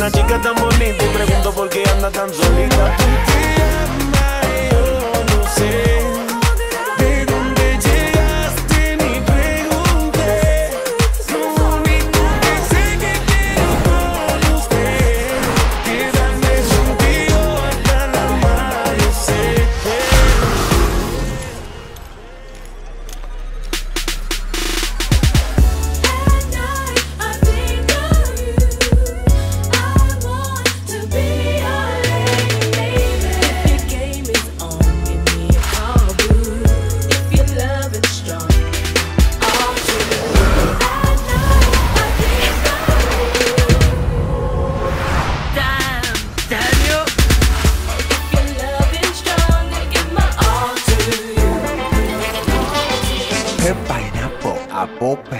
Una chica tan bonita y pregunto por qué anda tan solita. Nope.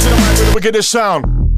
the mic with a wicked sound.